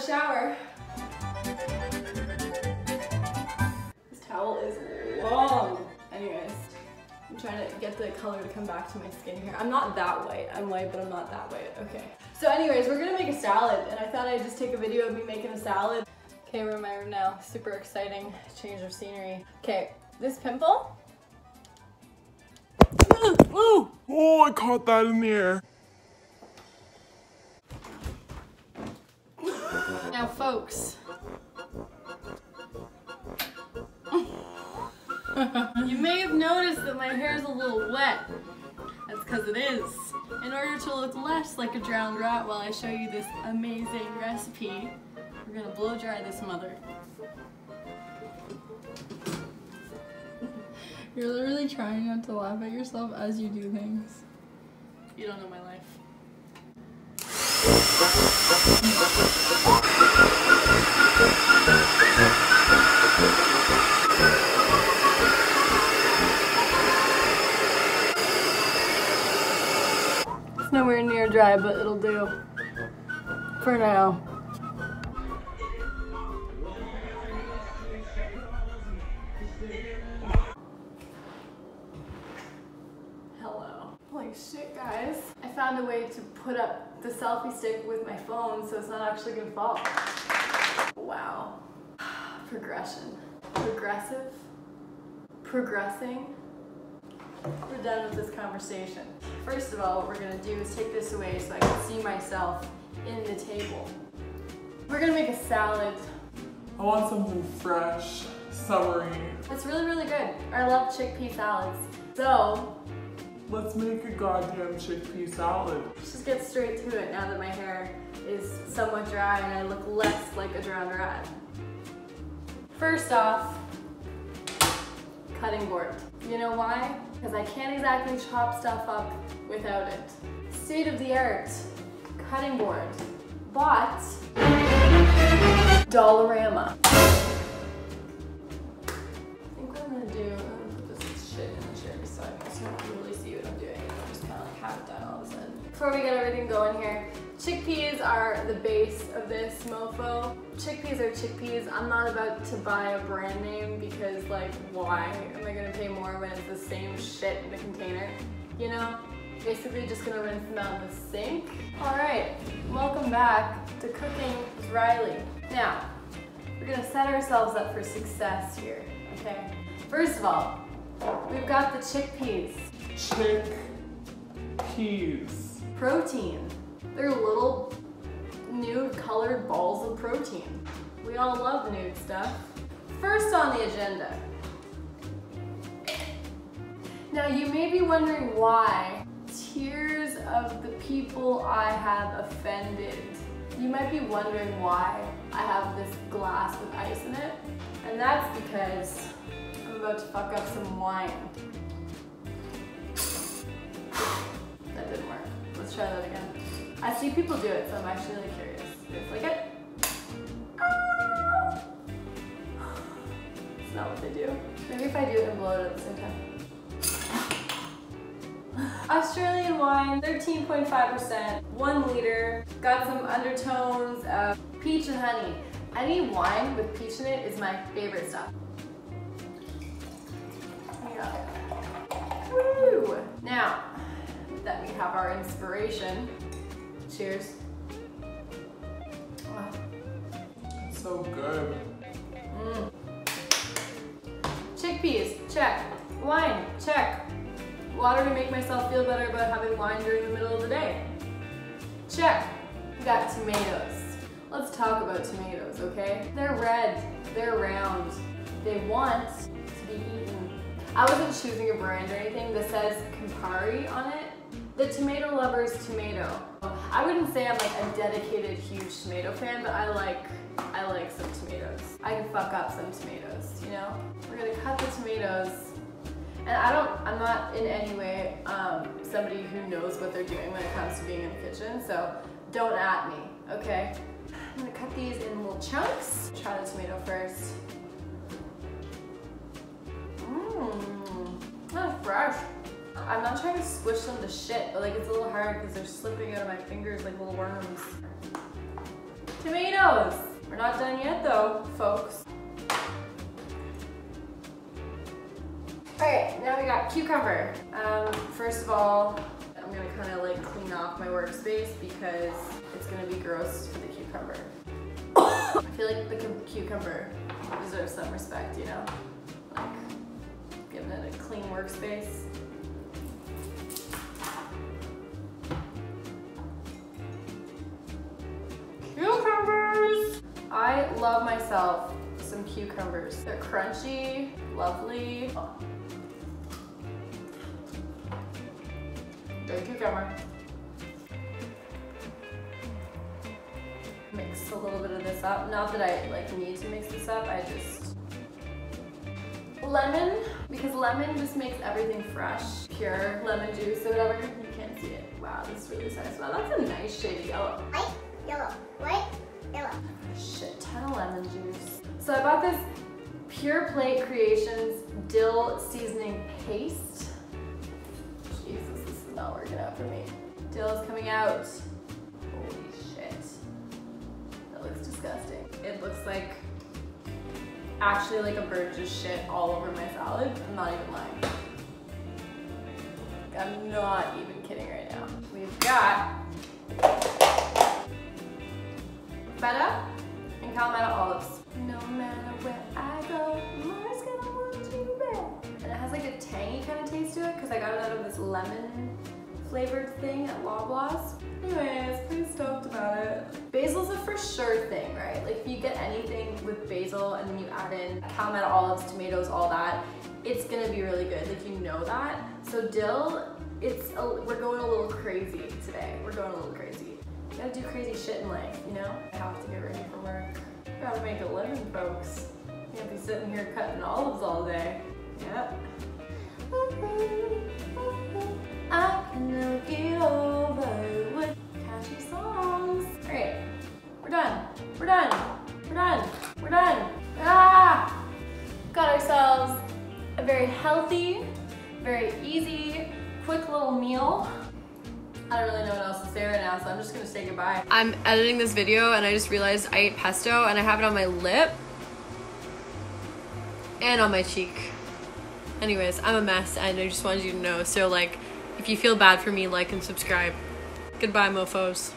shower. This towel is long. Anyways, I'm trying to get the color to come back to my skin here. I'm not that white. I'm white, but I'm not that white. Okay. So anyways, we're gonna make a salad, and I thought I'd just take a video of me making a salad. Okay, we're in my room now. Super exciting change of scenery. Okay, this pimple. Oh, oh, I caught that in the air. Now, folks. you may have noticed that my hair is a little wet. That's because it is. In order to look less like a drowned rat while I show you this amazing recipe, we're gonna blow dry this mother. You're literally trying not to laugh at yourself as you do things. You don't know my life. It's nowhere near dry, but it'll do. For now. Hello. Holy shit, guys. I found a way to put up the selfie stick with my phone so it's not actually gonna fall. Wow. Progression. Progressive. Progressing. We're done with this conversation. First of all, what we're gonna do is take this away so I can see myself in the table. We're gonna make a salad. I want something fresh, summery. It's really, really good. I love chickpea salads. So, Let's make a goddamn chickpea salad. let's just get straight to it now that my hair is somewhat dry and I look less like a drowned rat. First off, cutting board. You know why? Because I can't exactly chop stuff up without it. State of the art, cutting board. Bought Dollarama. I think what I'm gonna do, I'm gonna put this shit in the chair so you can really see what I'm doing. I'm just kind of like have it done all of a sudden. Before we get everything going here, chickpeas are the base of this mofo. Chickpeas are chickpeas. I'm not about to buy a brand name because like why am I gonna pay more when it's the same shit in the container? You know? Basically just gonna rinse them out in the sink. Alright, welcome back to Cooking with Ryleigh. Now, we're gonna set ourselves up for success here, okay? First of all, we've got the chickpeas. Chickpeas. Protein. They're little nude colored balls of protein. We all love nude stuff. First on the agenda. Now you may be wondering why tears of the people I have offended. You might be wondering why I have this glass with ice in it. And that's because I'm about to fuck up some wine. That didn't work. Let's try that again. I see people do it, so I'm actually curious. It's like it. It's not what they do. Maybe if I do it and blow it at the same time. Australian wine, 13.5%, one liter. Got some undertones of peach and honey. Any wine with peach in it is my favorite stuff. Now that we have our inspiration, cheers. Wow. It's so good. Mm. Chickpeas, check. Wine, check. Water to make myself feel better about having wine during the middle of the day. Check. We got tomatoes. Let's talk about tomatoes, okay? They're red, they're round, they want to be eaten. I wasn't choosing a brand or anything that says Campari on it. The Tomato Lover's tomato. I wouldn't say I'm like a dedicated huge tomato fan, but I like I like some tomatoes. I can fuck up some tomatoes, you know? We're gonna cut the tomatoes. And I don't, I'm not in any way um, somebody who knows what they're doing when it comes to being in the kitchen, so don't at me, okay? I'm gonna cut these in little chunks. Try the tomato first. I'm not trying to squish them to shit, but like it's a little hard because they're slipping out of my fingers like little worms. Tomatoes. We're not done yet though, folks. Alright, now we got cucumber. Um, first of all, I'm gonna kind of like clean off my workspace because it's gonna be gross for the cucumber. I feel like the cucumber deserves some respect, you know? Like, giving it a clean workspace. Love myself some cucumbers. They're crunchy, lovely. Good cucumber. Mix a little bit of this up. Not that I like need to mix this up, I just lemon because lemon just makes everything fresh pure lemon juice or whatever you can't see it wow this really nice wow that's a nice shade of yellow White, yellow, white. Shit ton of lemon juice so i bought this pure plate creations dill seasoning paste jesus this is not working out for me dill is coming out holy shit that looks disgusting it looks like actually like a bird just shit all over my salad. I'm not even lying. I'm not even kidding right now. We've got feta and Kalamata olives. No matter where I go, Mars gonna want you back. And it has like a tangy kind of taste to it because I got it out of this lemon flavored thing at Loblaws. Anyways, pretty stoked about it. Basil's a for sure thing, right? Like if you get anything with basil and then you add in Kalamata olives, tomatoes, all that, it's gonna be really good. Like you know that. So dill, it's a, we're going a little crazy today. We're going a little crazy. Gotta do crazy shit in life, you know? I have to get ready for work. Gotta make a living, folks. Can't be sitting here cutting olives all day. Yep. I can never get over with catchy songs. Alright, we're done. We're done. We're done. We're done. Ah! Got ourselves a very healthy, very easy, quick little meal. I don't really know what else to say right now, so I'm just gonna say goodbye. I'm editing this video and I just realized I ate pesto and I have it on my lip and on my cheek. Anyways, I'm a mess and I just wanted you to know. So, like, if you feel bad for me, like and subscribe. Goodbye, mofos.